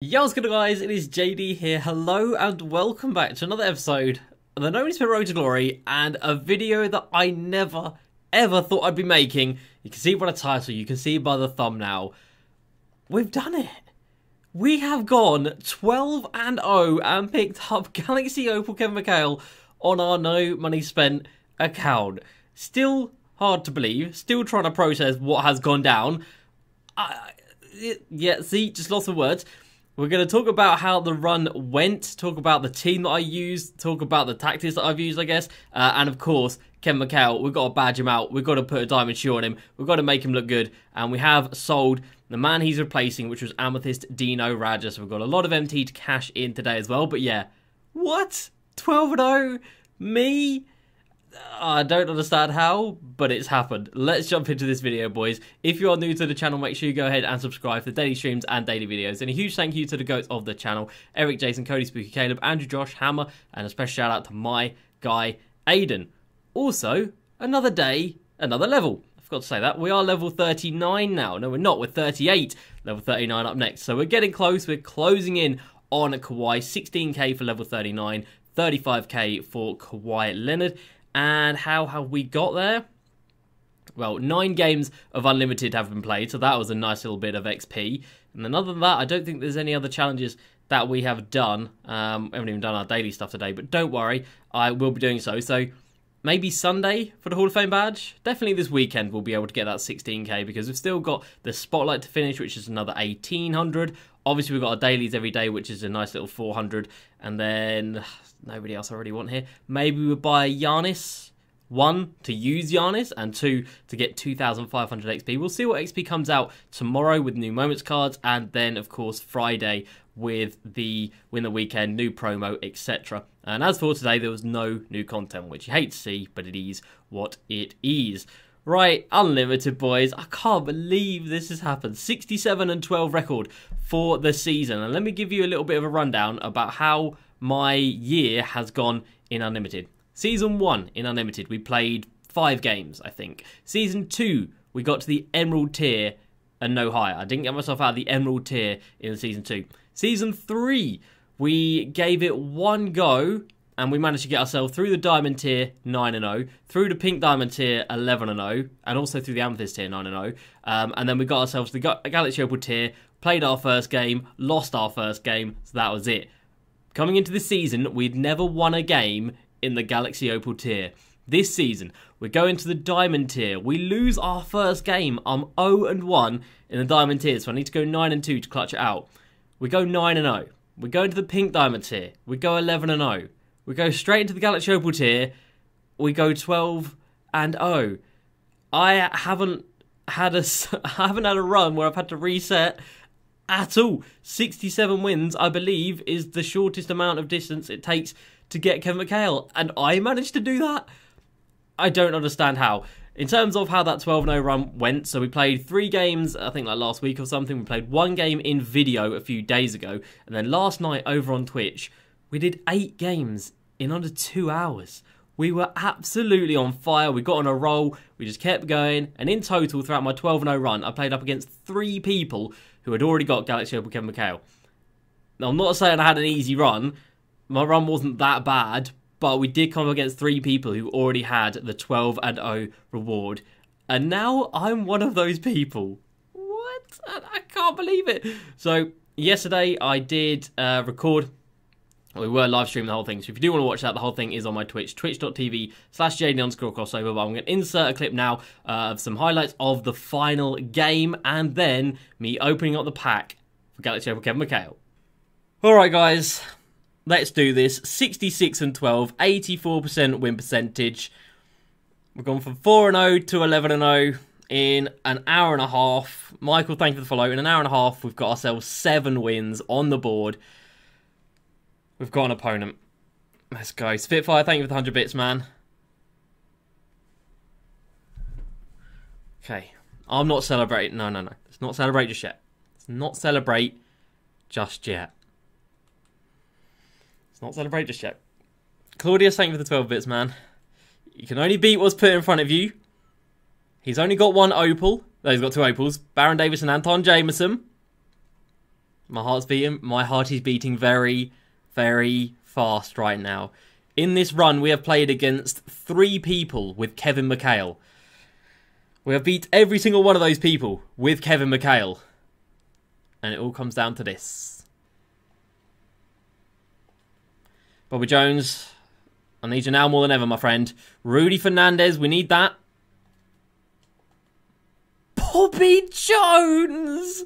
Yo, what's good guys? It is JD here. Hello and welcome back to another episode of the No Need Road to Glory and a video that I never ever thought I'd be making. You can see by the title, you can see by the thumbnail. We've done it. We have gone 12 and 0 and picked up Galaxy Opal Kevin McHale on our no money spent account. Still hard to believe, still trying to process what has gone down. I, yeah, see, just lots of words. We're going to talk about how the run went, talk about the team that I used, talk about the tactics that I've used, I guess, uh, and of course, Ken McHale. We've got to badge him out. We've got to put a diamond shoe on him. We've got to make him look good. And we have sold the man he's replacing, which was Amethyst Dino Radja. So we've got a lot of MT to cash in today as well. But yeah, what? 12 0? Me? I don't understand how, but it's happened. Let's jump into this video, boys. If you are new to the channel, make sure you go ahead and subscribe for daily streams and daily videos. And a huge thank you to the goats of the channel, Eric, Jason, Cody, Spooky, Caleb, Andrew, Josh, Hammer, and a special shout out to my guy, Aiden. Also, another day, another level. I forgot to say that. We are level 39 now. No, we're not. We're 38. Level 39 up next. So we're getting close. We're closing in on Kawhi. 16k for level 39. 35k for Kawhi Leonard. And how have we got there? Well, nine games of Unlimited have been played, so that was a nice little bit of XP. And then other than that, I don't think there's any other challenges that we have done. Um, we haven't even done our daily stuff today, but don't worry, I will be doing so. So maybe Sunday for the Hall of Fame badge. Definitely this weekend we'll be able to get that 16k because we've still got the Spotlight to finish, which is another 1800. Obviously, we've got our dailies every day, which is a nice little 400. And then nobody else I really want here. Maybe we'll buy Giannis. One, to use Giannis, and two, to get 2,500 XP. We'll see what XP comes out tomorrow with new moments cards, and then, of course, Friday with the win the weekend, new promo, etc. And as for today, there was no new content, which you hate to see, but it is what it is. Right, unlimited boys. I can't believe this has happened. 67 and 12 record for the season. And let me give you a little bit of a rundown about how my year has gone in Unlimited. Season 1 in Unlimited, we played five games, I think. Season 2, we got to the Emerald tier and no higher. I didn't get myself out of the Emerald tier in Season 2. Season 3, we gave it one go and we managed to get ourselves through the Diamond tier 9 and 0, through the Pink Diamond tier 11 and 0, and also through the Amethyst tier 9 and 0. Um, and then we got ourselves the Galaxy Opal tier, played our first game, lost our first game, so that was it. Coming into the season, we'd never won a game in the Galaxy Opal tier. This season, we go into the Diamond tier. We lose our first game. I'm 0 and 1 in the Diamond tier, so I need to go 9 and 2 to clutch it out. We go 9 and 0. We go into the Pink Diamond tier. We go 11 and 0. We go straight into the Galaxy Opal tier. We go 12 and 0. I haven't had a I haven't had a run where I've had to reset at all. 67 wins, I believe, is the shortest amount of distance it takes to get Kevin McHale, and I managed to do that. I don't understand how. In terms of how that 12 0 run went, so we played three games, I think like last week or something. We played one game in video a few days ago, and then last night over on Twitch, we did eight games in under two hours. We were absolutely on fire. We got on a roll. We just kept going. And in total, throughout my 12 0 run, I played up against three people who had already got Galaxy Opal Kevin McHale. Now, I'm not saying I had an easy run. My run wasn't that bad, but we did come up against three people who already had the 12 and 0 reward. And now I'm one of those people. What? I can't believe it. So, yesterday I did uh, record we were live streaming the whole thing, so if you do want to watch that, the whole thing is on my Twitch, twitch.tv slash underscore crossover. But I'm going to insert a clip now uh, of some highlights of the final game and then me opening up the pack for Galaxy Opal Kevin McHale. Alright, guys, let's do this. 66 and 12, 84% win percentage. We've gone from 4 0 to 11 0 in an hour and a half. Michael, thank you for the follow. In an hour and a half, we've got ourselves seven wins on the board. We've got an opponent. Let's go. Spitfire, thank you for the 100 bits, man. Okay. I'm not celebrating. No, no, no. Let's not celebrate just yet. Let's not celebrate just yet. Let's not celebrate just yet. Claudius, thank you for the 12 bits, man. You can only beat what's put in front of you. He's only got one opal. No, he's got two opals. Baron Davis and Antawn Jamison. My heart's beating. My heart is beating very, very fast right now. In this run, we have played against three people with Kevin McHale. We have beat every single one of those people with Kevin McHale. And it all comes down to this. Bobby Jones, I need you now more than ever, my friend. Rudy Fernandez, we need that. Bobby Jones!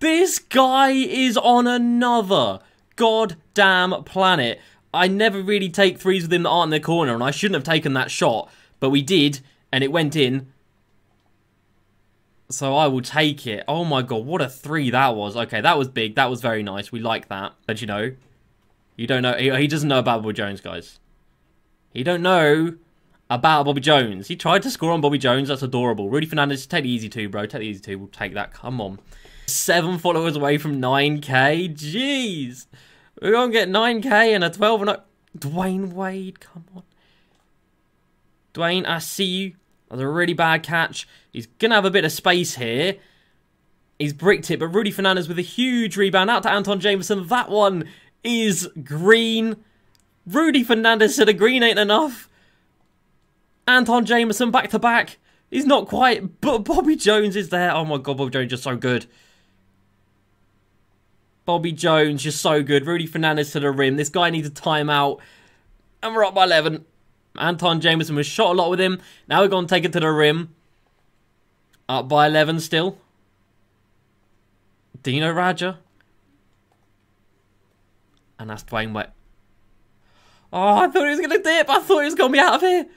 This guy is on another goddamn planet. I never really take threes with him that aren't in the corner, and I shouldn't have taken that shot, but we did, and it went in. So I will take it. Oh my god, what a three that was. Okay, that was big. That was very nice. We like that. But you know, you don't know. He, he doesn't know about Bobby Jones, guys. He don't know about Bobby Jones. He tried to score on Bobby Jones. That's adorable. Rudy Fernandez, take the easy two, bro. Take the easy two. We'll take that. Come on. Seven followers away from 9k. Jeez. We're going to get 9k and a 12 and a... Dwyane Wade, come on. Dwayne, I see you. That's a really bad catch. He's going to have a bit of space here. He's bricked it, but Rudy Fernandez with a huge rebound out to Antawn Jamison. That one is green. Rudy Fernandez said a green ain't enough. Antawn Jamison back to back. He's not quite, but Bobby Jones is there. Oh my god, Bobby Jones is so good. Bobby Jones, you're so good. Rudy Fernandez to the rim. This guy needs a timeout. And we're up by 11. Antawn Jamison was shot a lot with him. Now we're going to take it to the rim. Up by 11 still. Dino Radja. And that's Dwyane Wade. Oh, I thought he was going to dip. I thought he was going to be out of here.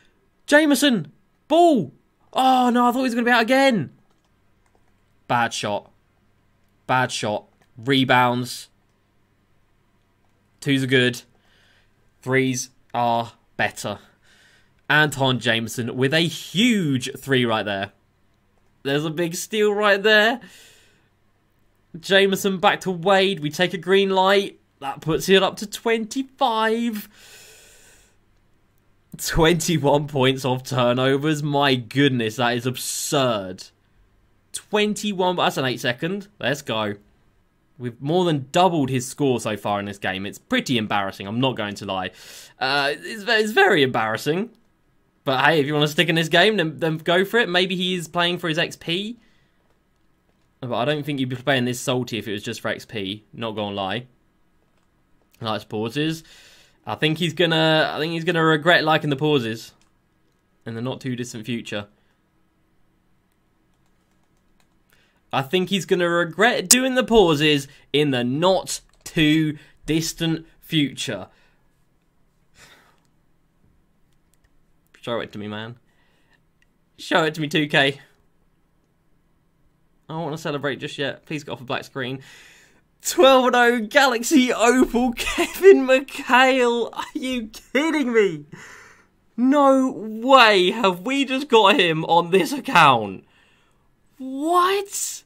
Jamison. Ball. Oh, no, I thought he was going to be out again. Bad shot. Bad shot rebounds. Twos are good. Threes are better. Antawn Jamison with a huge three right there. There's a big steal right there. Jamison back to Wade. We take a green light. That puts it up to 25. 21 points off turnovers. My goodness, that is absurd. 21, that's an 8 second. Let's go. We've more than doubled his score so far in this game. It's pretty embarrassing, I'm not going to lie. Uh, it's, it's very embarrassing. But hey, if you want to stick in this game, then, then go for it. Maybe he is playing for his XP. But I don't think you'd be playing this salty if it was just for XP. Not gonna lie. Nice pauses. I think he's gonna. I think he's gonna regret liking the pauses in the not too distant future. I think he's going to regret doing the pauses in the not too distant future. Show it to me, man. Show it to me, 2K. I don't want to celebrate just yet. Please get off a black screen. 12 0 Galaxy Opal Kevin McHale. Are you kidding me? No way have we just got him on this account. What?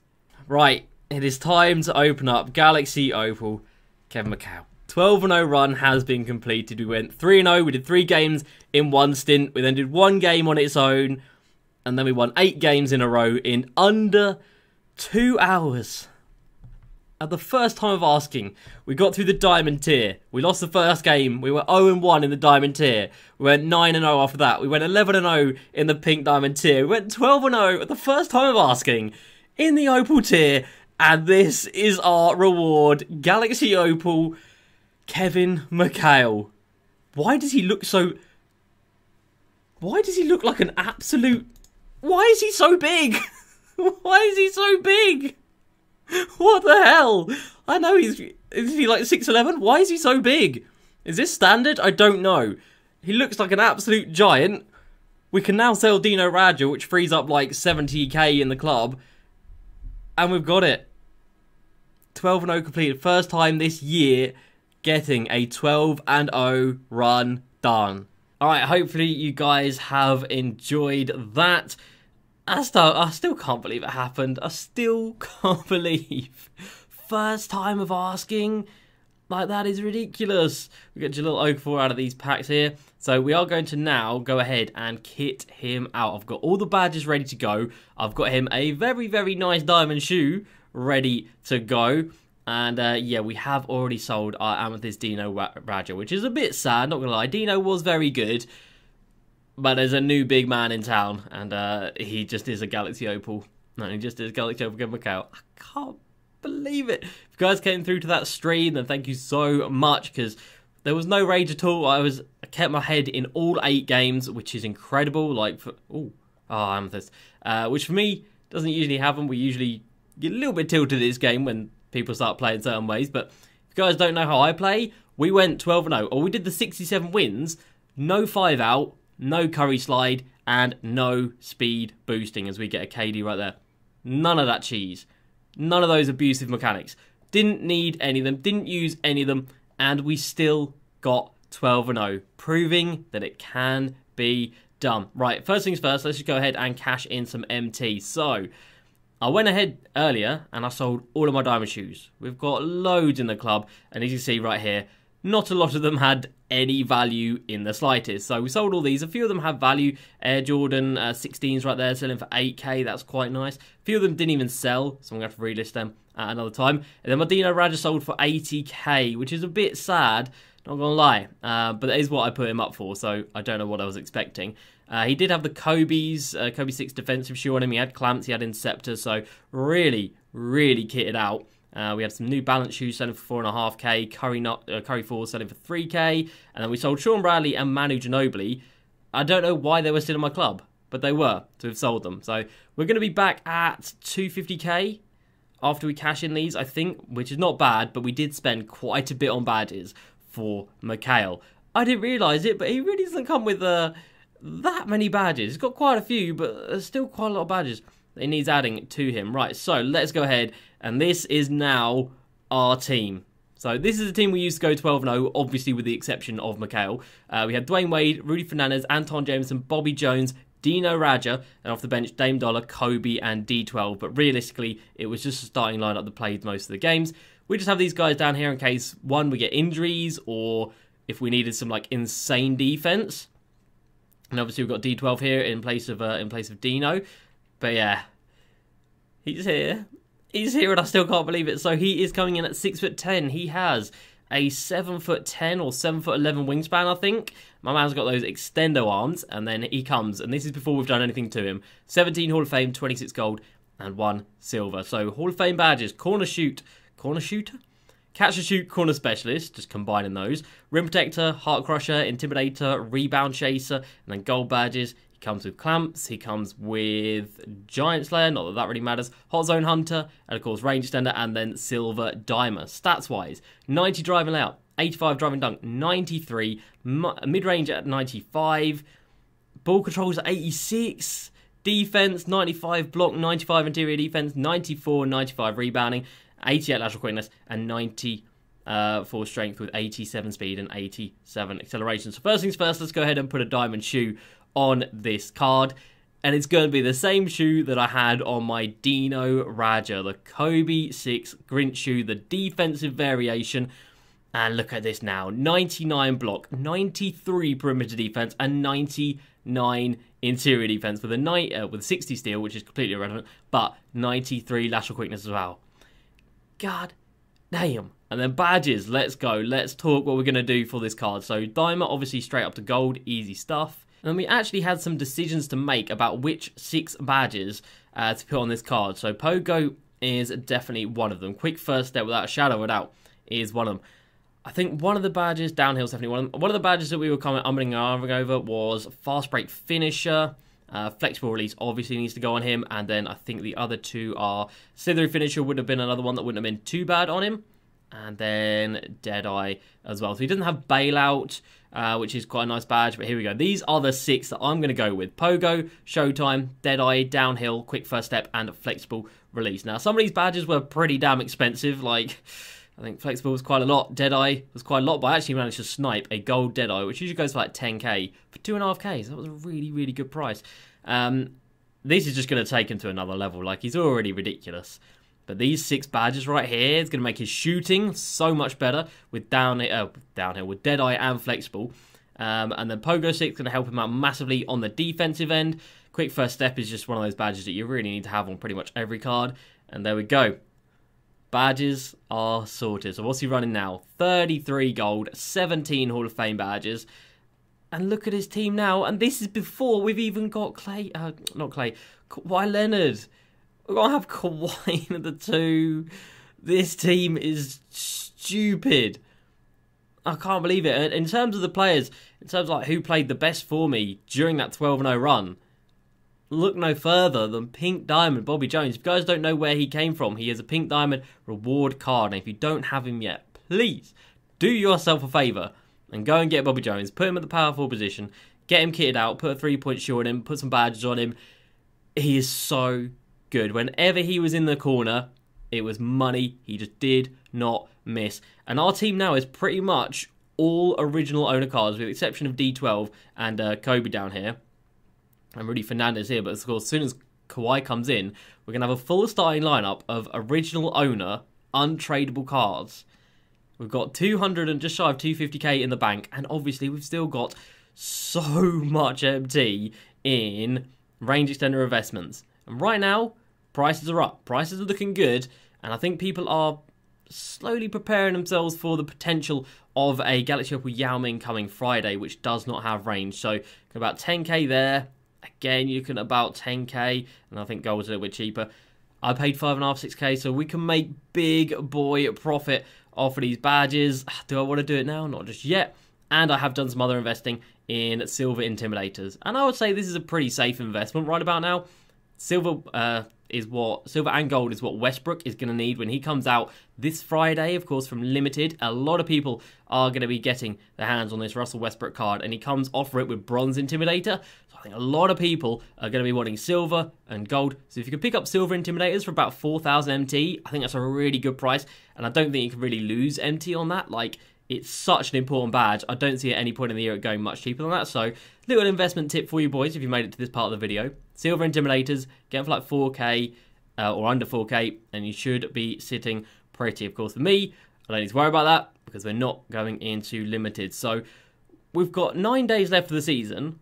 Right, it is time to open up Galaxy Opal. Kevin McHale. 12 0 run has been completed. We went 3 0. We did three games in one stint. We then did one game on its own. And then we won eight games in a row in under two hours. At the first time of asking, we got through the diamond tier. We lost the first game. We were 0 1 in the diamond tier. We went 9 0 after that. We went 11 0 in the pink diamond tier. We went 12 0 at the first time of asking in the opal tier. And this is our reward Galaxy Opal Kevin McHale. Why does he look so. Why does he look like an absolute. Why is he so big? Why is he so big? What the hell? I know he's. Is he like 6'11? Why is he so big? Is this standard? I don't know. He looks like an absolute giant. We can now sell Dino Radja, which frees up like 70k in the club. And we've got it. 12 and 0 completed. First time this year getting a 12 and 0 run done. Alright, hopefully you guys have enjoyed that. I still, I still can't believe it happened. I still can't believe. First time of asking. Like, that is ridiculous. We get Jahlil Okafor out of these packs here. So we are going to now go ahead and kit him out. I've got all the badges ready to go. I've got him a very, very nice diamond shoe ready to go. And uh, yeah, we have already sold our Amethyst Dino Radja, which is a bit sad, not gonna lie. Dino was very good, but there's a new big man in town, and uh, he just is a Galaxy Opal. No, he just is Galaxy Opal McHale. I can't believe it. If you guys came through to that stream, then thank you so much, because there was no rage at all. I was I kept my head in all eight games, which is incredible. Like, for, ooh, oh, Amethyst. Uh, which for me doesn't usually happen. We usually get a little bit tilted this game when people start playing certain ways. But if you guys don't know how I play, we went 12 0, or we did the 67 wins, no five out, no curry slide, and no speed boosting as we get a KD right there. None of that cheese. None of those abusive mechanics. Didn't need any of them, didn't use any of them, and we still got 12 0, proving that it can be done. Right, first things first, let's just go ahead and cash in some MT. So, I went ahead earlier and I sold all of my diamond shoes. We've got loads in the club, and as you can see right here, not a lot of them had any value in the slightest. So we sold all these. A few of them have value. Air Jordan uh, 16s right there selling for 8k. That's quite nice. A few of them didn't even sell, so I'm going to have to relist them at another time. And then my Dino Radja sold for 80k, which is a bit sad. Not gonna lie, uh, but that is what I put him up for, so I don't know what I was expecting. Uh, he did have the Kobe's, uh, Kobe 6 defensive shoe on him. He had clamps, he had Inceptor, so really, really kitted out. Uh, we had some New Balance shoes selling for 4.5k, Curry, not, uh, Curry 4 selling for 3k, and then we sold Shawn Bradley and Manu Ginobili. I don't know why they were still in my club, but they were, to have sold them. So we're going to be back at 250k after we cash in these, I think, which is not bad, but we did spend quite a bit on badges for McHale. I didn't realise it, but he really doesn't come with uh, that many badges. He's got quite a few, but there's still quite a lot of badges He needs adding to him. Right, so let's go ahead, and this is now our team. So this is the team we used to go 12-0, obviously with the exception of McHale. Uh, we had Dwyane Wade, Rudy Fernandez, Antawn Jamison, Bobby Jones, Dino Radja, and off the bench, Dame Dollar, Kobe, and D12. But realistically, it was just a starting lineup that played most of the games. We just have these guys down here in case, one, we get injuries, or if we needed some, like, insane defense. And obviously we've got D12 here in place of uh, in place of Dino. But yeah, he's here. He's here, and I still can't believe it. So he is coming in at six foot ten. He has a seven foot ten or seven foot eleven wingspan, I think. My man's got those extendo arms, and then he comes, and this is before we've done anything to him. 17 Hall of Fame, 26 gold, and one silver. So Hall of Fame badges: corner shoot, corner shooter, catch and shoot, corner specialist, just combining those. Rim protector, heart crusher, intimidator, rebound chaser, and then gold badges comes with clamps, he comes with Giant Slayer, not that that really matters, Hot Zone Hunter, and of course Range Extender, and then Silver Dimer. Stats wise, 90 driving layup, 85 driving dunk, 93, mid range at 95, ball controls at 86, defense 95, block 95 interior defense, 94, 95 rebounding, 88 lateral quickness, and 90 uh, for strength with 87 speed and 87 acceleration. So first things first, let's go ahead and put a diamond shoe on this card. And it's going to be the same shoe that I had on my Dino Radja, the Kobe 6 Grinch shoe, the defensive variation. And look at this now 99 block, 93 perimeter defense, and 99 interior defense with a night uh, with 60 steal, which is completely irrelevant, but 93 lateral quickness as well. God damn. And then badges, let's go. Let's talk what we're going to do for this card. So Dimer, obviously straight up to gold, easy stuff. And we actually had some decisions to make about which six badges uh, to put on this card. So Pogo is definitely one of them. Quick first step, without a shadow of a doubt, is one of them. I think one of the badges, downhill definitely one of them. One of the badges that we were coming, umming and over was fast break finisher. Uh, flexible release obviously needs to go on him, and then I think the other two are slithery finisher would have been another one that wouldn't have been too bad on him and then Deadeye as well. So he doesn't have Bailout, uh, which is quite a nice badge, but here we go. These are the six that I'm going to go with. Pogo, Showtime, Deadeye, Downhill, Quick First Step, and Flexible Release. Now, some of these badges were pretty damn expensive, like... I think Flexible was quite a lot. Deadeye was quite a lot, but I actually managed to snipe a gold Deadeye, which usually goes for like 10k, for 2.5k. So that was a really, really good price. Um, this is just going to take him to another level. Like, he's already ridiculous. But these six badges right here is going to make his shooting so much better with down uh, downhill with Deadeye and flexible. Um, and then Pogo 6 is going to help him out massively on the defensive end. Quick first step is just one of those badges that you really need to have on pretty much every card. And there we go. badges are sorted. So what's he running now? 33 gold, 17 Hall of Fame badges. And look at his team now. And this is before we've even got Clay, uh, not Clay, Kawhi Leonard. We're to have Kawhi in the two. This team is stupid. I can't believe it. In terms of the players, in terms of like who played the best for me during that 12 0 run, look no further than Pink Diamond Bobby Jones. If you guys don't know where he came from, he is a Pink Diamond reward card. And if you don't have him yet, please do yourself a favour and go and get Bobby Jones. Put him at the powerful position, get him kitted out, put a three point shoe on him, put some badges on him. He is so good. Whenever he was in the corner, it was money. He just did not miss. And our team now is pretty much all original owner cards, with the exception of D12 and uh, Kobe down here. And Rudy Fernandez here, but of course, as soon as Kawhi comes in, we're going to have a full starting lineup of original owner, untradeable cards. We've got 200 and just shy of 250k in the bank, and obviously we've still got so much MT in range extender investments. And right now, prices are up. Prices are looking good, and I think people are slowly preparing themselves for the potential of a Galaxy Opal Yao Ming coming Friday, which does not have range. So about 10k there. Again, you can about 10k, and I think gold's a little bit cheaper. I paid five and a half, six k, so we can make big boy profit off of these badges. Ah, do I want to do it now? Not just yet. And I have done some other investing in silver intimidators, and I would say this is a pretty safe investment right about now. Silver uh, is what silver and gold is what Westbrook is going to need when he comes out this Friday, of course, from Limited. A lot of people are going to be getting their hands on this Russell Westbrook card, and he comes off it with Bronze Intimidator. So I think a lot of people are going to be wanting silver and gold. So if you can pick up silver Intimidators for about 4,000 MT, I think that's a really good price, and I don't think you can really lose MT on that. Like it's such an important badge. I don't see at any point in the year it going much cheaper than that. So, little investment tip for you boys if you made it to this part of the video. Silver Intimidators, get for like 4k uh, or under 4k, and you should be sitting pretty. Of course, for me, I don't need to worry about that because we're not going into limited. So, we've got nine days left for the season.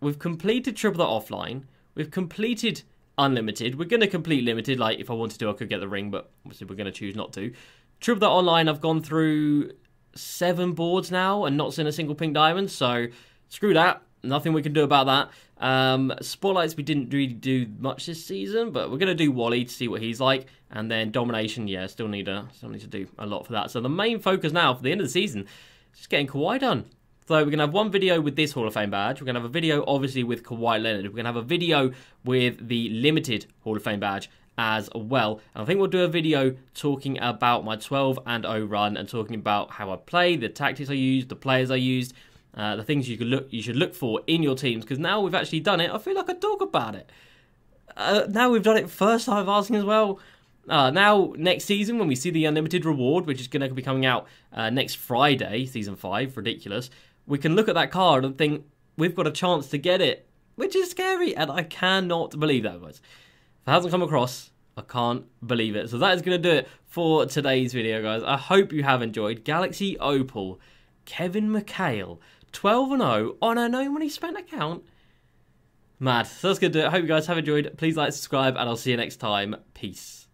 We've completed triple the offline. We've completed unlimited. We're going to complete limited. Like, if I wanted to, I could get the ring, but obviously we're going to choose not to. Triple that online, I've gone through seven boards now and not seen a single pink diamond. So screw that. Nothing we can do about that. Um, Spotlights, we didn't really do much this season, but we're to do Wally to see what he's like. And then Domination, yeah, still need, a, still need to do a lot for that. So the main focus now for the end of the season is just getting Kawhi done. So we're to have one video with this Hall of Fame badge. We're to have a video, obviously, with Kawhi Leonard. We're to have a video with the limited Hall of Fame badge as well. And I think we'll do a video talking about my 12 and 0 run and talking about how I play, the tactics I used, the players I used, uh, the things you could look you should look for in your teams. Because now we've actually done it, I feel like I talk about it. Uh, now we've done it first time asking as well. Uh, now, next season, when we see the unlimited reward, which is going to be coming out uh, next Friday, season five, ridiculous, we can look at that card and think we've got a chance to get it, which is scary, and I cannot believe that, guys hasn't come across, I can't believe it. So that is going to do it for today's video, guys. I hope you have enjoyed. Galaxy Opal, Kevin McHale, 12 0 on a no money spent account. Mad. So that's it. I hope you guys have enjoyed. Please like, subscribe, and I'll see you next time. Peace.